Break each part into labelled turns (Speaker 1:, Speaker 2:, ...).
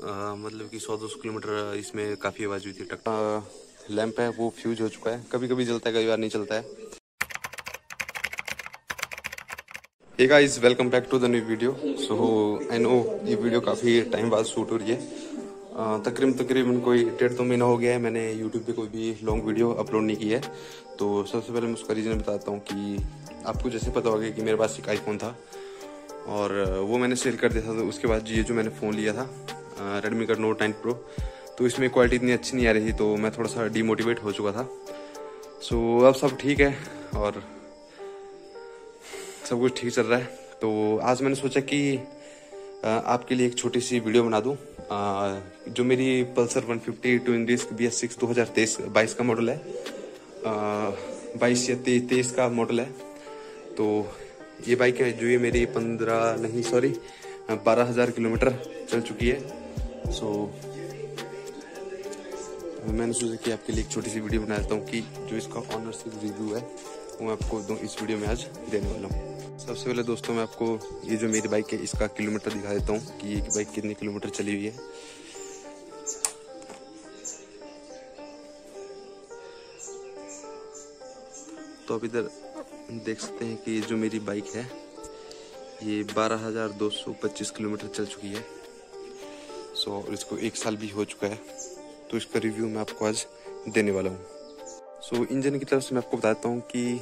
Speaker 1: मतलब कि 100-200 किलोमीटर इसमें काफ़ी आवाज़ हुई थी टक लैंप है, वो फ्यूज हो चुका है। कभी कभी जलता है, कभी बार नहीं चलता है। Hey guys welcome back to the new video so I know ये वीडियो काफ़ी टाइम बाद शूट हो रही है। तकरीबन तकरीबन कोई डेढ़ दो महीना हो गया है, मैंने यूट्यूब पे कोई भी लॉन्ग वीडियो अपलोड नहीं की है। तो सबसे पहले मैं उसका रीज़न बताता हूँ कि आपको जैसे पता होगा कि मेरे पास एक आईफोन था। और वो मैंने सेल कर दिया था तो उसके बाद ये जो मैंने फ़ोन लिया था रेडमी का नोट नाइन प्रो तो इसमें क्वालिटी इतनी अच्छी नहीं आ रही थी तो मैं थोड़ा सा डीमोटिवेट हो चुका था। सो अब सब ठीक है और सब कुछ ठीक चल रहा है। तो आज मैंने सोचा कि आपके लिए एक छोटी सी वीडियो बना दूँ। जो मेरी Pulsar 150 fifty two disc B S six दो हज़ार तेईस, बाईस का मॉडल है। बाईस या तेईस का मॉडल है। तो ये बाइक है, जो ये मेरी पंद्रह नहीं सॉरी बारह हज़ार किलोमीटर चल चुकी है। सो so, मैंने सोचा कि आपके लिए एक छोटी सी वीडियो बना देता हूँ कि जो इसका ऑनरशिप रिव्यू है वो मैं आपको इस वीडियो में आज देने वाला हूँ। सबसे पहले दोस्तों मैं आपको ये जो मेरी बाइक है इसका किलोमीटर दिखा देता हूँ कि ये बाइक कितने किलोमीटर चली हुई है। तो अब इधर देख सकते हैं कि जो मेरी बाइक है ये 12,225 किलोमीटर चल चुकी है। सो और इसको एक साल भी हो चुका है। तो इसका रिव्यू मैं आपको आज देने वाला हूँ। सो so, इंजन की तरफ़ से मैं आपको बताता हूँ कि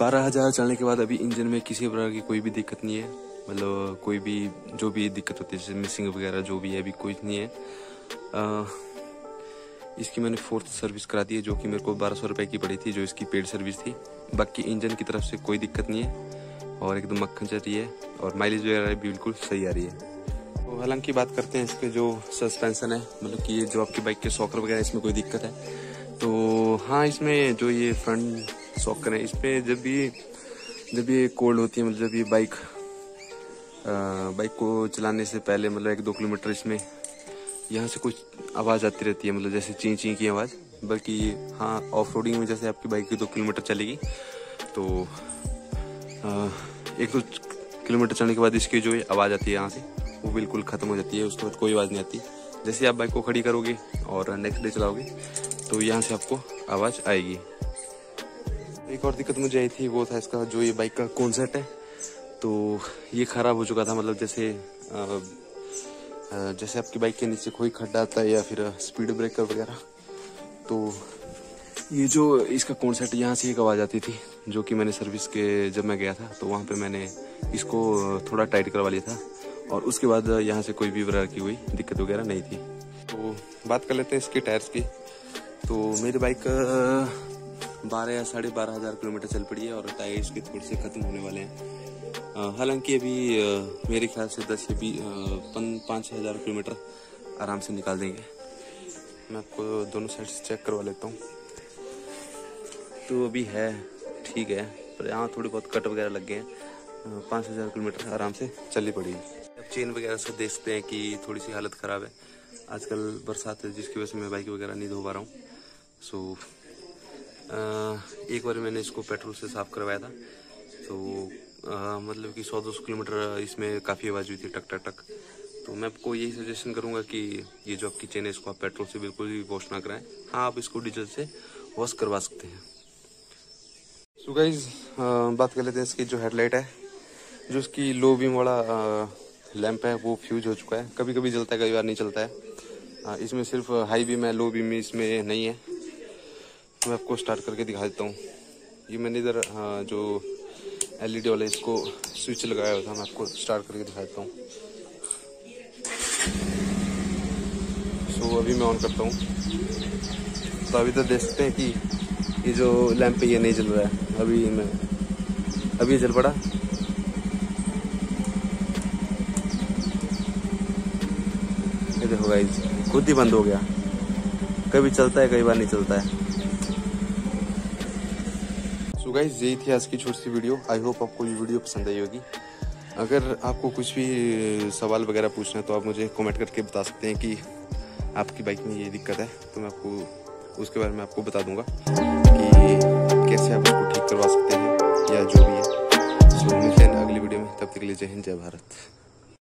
Speaker 1: बारह हज़ार चलने के बाद अभी इंजन में किसी प्रकार की कोई भी दिक्कत नहीं है। मतलब कोई भी जो भी दिक्कत होती है जैसे मिसिंग वगैरह जो भी है अभी कोई नहीं है। आ, इसकी मैंने फोर्थ सर्विस करा दी है जो कि मेरे को बारह सौ की पड़ी थी जो इसकी पेड सर्विस थी। बाकी इंजन की तरफ़ से कोई दिक्कत नहीं है और एकदम मक्खन चल रही है और माइलेज वगैरह भी बिल्कुल सही आ रही है। तो हालाँकि बात करते हैं इसके जो सस्पेंसन है मतलब कि ये जो आपकी बाइक के सॉकर वगैरह इसमें कोई दिक्कत है? तो हाँ इसमें जो ये फ्रंट सॉकर है इसमें जब भी जब ये कोल्ड होती है मतलब जब ये बाइक बाइक को चलाने से पहले मतलब एक दो किलोमीटर इसमें यहाँ से कुछ आवाज़ आती रहती है मतलब जैसे ची ची की आवाज़। बल्कि हाँ ऑफ़ रोडिंग में जैसे आपकी बाइक की दो किलोमीटर चलेगी तो आ, एक दो किलोमीटर चलने के बाद इसकी जो आवाज़ आती है यहाँ से वो बिल्कुल ख़त्म हो जाती है, उसके बाद कोई आवाज़ नहीं आती। जैसे आप बाइक को खड़ी करोगे और नेक्स्ट डे चलाओगे तो यहाँ से आपको आवाज़ आएगी। एक और दिक्कत मुझे आई थी, वो था इसका जो ये बाइक का कॉन्सेप्ट है तो ये ख़राब हो चुका था मतलब जैसे जैसे आपकी बाइक के नीचे कोई खड्डा आता है या फिर स्पीड ब्रेकर वगैरह तो ये जो इसका कॉन्सेप्ट यहाँ से एक आवाज़ आती थी, जो कि मैंने सर्विस के जब मैं गया था तो वहाँ पे मैंने इसको थोड़ा टाइट करवा लिया था। और उसके बाद यहाँ से कोई भी प्रकार की कोई दिक्कत वगैरह नहीं थी। तो बात कर लेते हैं इसके टायर्स की। तो मेरी बाइक बारह या साढ़े बारह हज़ार किलोमीटर चल पड़ी है और टायर इसके थोड़े से ख़त्म होने वाले हैं। हालाँकि अभी मेरे ख्याल से दस या बीस पाँच हज़ार किलोमीटर आराम से निकाल देंगे। मैं आपको दोनों साइड से चेक करवा लेता हूँ। तो अभी है ठीक है पर यहाँ थोड़ी बहुत कट वगैरह लग गए हैं। पाँच हज़ार किलोमीटर आराम से चलनी पड़ेगी। चेन वगैरह से देखते हैं कि थोड़ी सी हालत ख़राब है। आजकल बरसात है जिसकी वजह से मैं बाइक वगैरह नहीं धो पा रहा हूँ। सो uh, एक बार मैंने इसको पेट्रोल से साफ़ करवाया था। तो uh, मतलब कि 100-200 किलोमीटर इसमें काफ़ी आवाज़ हुई थी टक टक टक। तो मैं आपको यही सजेशन करूँगा कि ये जो आपकी चेन है इसको आप पेट्रोल से बिल्कुल भी वॉश ना कराएँ। हाँ आप इसको डीजल से वॉश करवा सकते हैं। सो so गाइज़ बात कर लेते हैं इसकी जो हेडलाइट है जो इसकी लो बीम वाला लैंप है वो फ्यूज हो चुका है। कभी कभी जलता है कभी बार नहीं चलता है। इसमें सिर्फ़ हाई बीम है लो बीम इसमें नहीं है। मैं आपको स्टार्ट करके दिखा देता हूँ। ये मैंने इधर हाँ, जो एलईडी वाला इसको स्विच लगाया हुआ था मैं आपको स्टार्ट करके दिखा देता हूँ। सो अभी मैं ऑन करता हूँ। तो अभी तो देख सकते हैं कि ये जो लैंप पे ये नहीं जल रहा है। अभी मैं अभी जल पड़ा। देखो गाइस खुद ही बंद हो गया। कभी चलता है, कई बार नहीं चलता है। सो गाइज़ यही थी आज की छोटी सी वीडियो। आई होप आपको ये वीडियो पसंद आई होगी। अगर आपको कुछ भी सवाल वगैरह पूछना है तो आप मुझे कमेंट करके बता सकते हैं कि आपकी बाइक में ये दिक्कत है। तो मैं आपको, उसके बारे में आपको बता दूँगा कि कैसे आप उसको ठीक करवा सकते हैं या जो भी है। सो मिलते हैं अगली वीडियो में। तब तक के लिए जय हिंद, जय भारत।